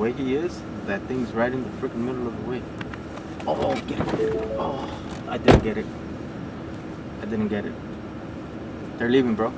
way he is, that thing's right in the freaking middle of the way. Oh, get it. Oh, I didn't get it. I didn't get it. They're leaving, bro.